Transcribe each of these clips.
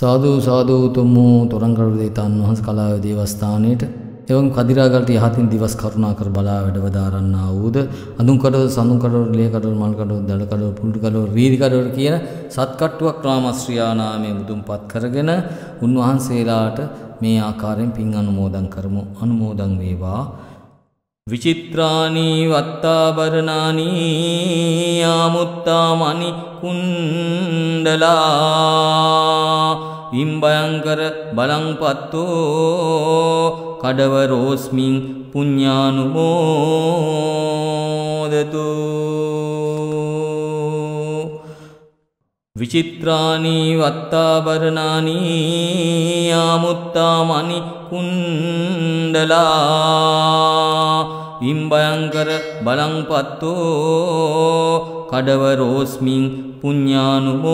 සාධූ සාධූතුම්මෝ තොරංකරුදේතාන් වහන්ස කලාව දේවස්ථානයට. එවම් කදිරාගලට යහතින් දිවස් කරුණා කර බලා වැඩවදාරන්නා වූද අඳුන්කඩව සඳුන්කඩව ලේකඩව මල්කඩව දඩකඩව පුල්ටුකඩව රීදිකඩව කියන සත්කට්ටුවක් රාමශ්‍රියානාමය මුදුන්පත් කරගෙන උන්වහන්සේලාට මේ ආකාරයෙන් පින් අනුමෝදන් කරමු. අනුමෝදන් වේවා. විචිත්‍රානී වත්තාභරණානී ආමුත්තාමනි කුණ්ඩලා ඉම්බයංකර බලංපත්තෝ කඩවරෝස්මින් පුඤ්ඥානුමෝදතු විචිත්‍රානී වත්තාභරණානී ආමුත්තාමනි කුණ්ඩලා. ඉම්බයංකර බලංපත්තෝ කඩවරෝස්මින් පුඤ්ඥානුමෝදතු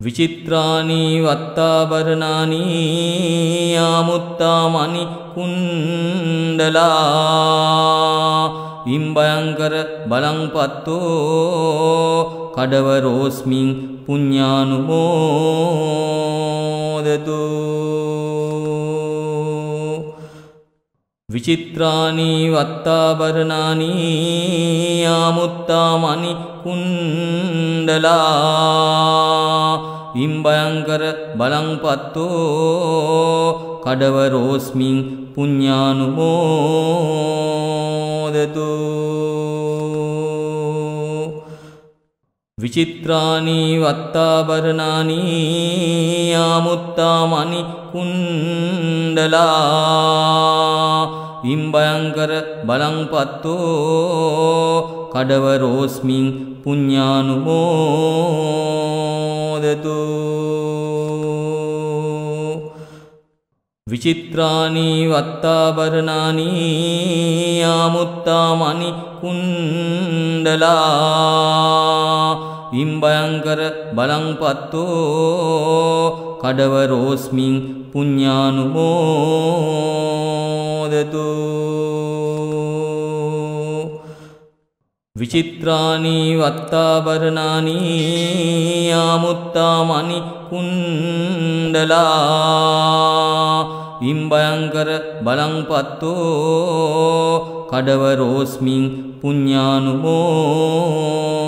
විචිත්‍රානී වත්තාභරණානී ආමුත්තාමනි කුණ්ඩලා. ඉම්බයංකර බලංපත්තෝ කඩවරෝස්මින් පුඤ්ඥානුමෝදතු විචිත්‍රානී වත්තාභරණානී ආමුත්තාමනි කුණ්ඩලා. ඉම්බයංකර බලංපත්තෝ කඩවරෝස්මින් පුඤ්ඥානුමෝදතු විචිත්‍රානී වත්තාභරණානී ආමුත්තාමනි කුණ්ඩලා. ඉම්බයංකර බලංපත්තෝ කඩවරෝස්මින් පුඤ්ඥානුමෝදතු විචිත්‍රානී වත්තාභරණානී ආමුත්තාමනි කුණ්ඩලා. ඉම්බයංකර බලංපත්තෝ කඩවරෝස්මින් පුඤ්ඥානුමෝදතු විචිත්‍රානී වත්තාභරණානී ආමුත්තාමනි කුණ්ඩලා. ඉම්බයංකර බලංපත්තෝ කඩවරෝස්මින් පුඤ්ඥානුමෝදතු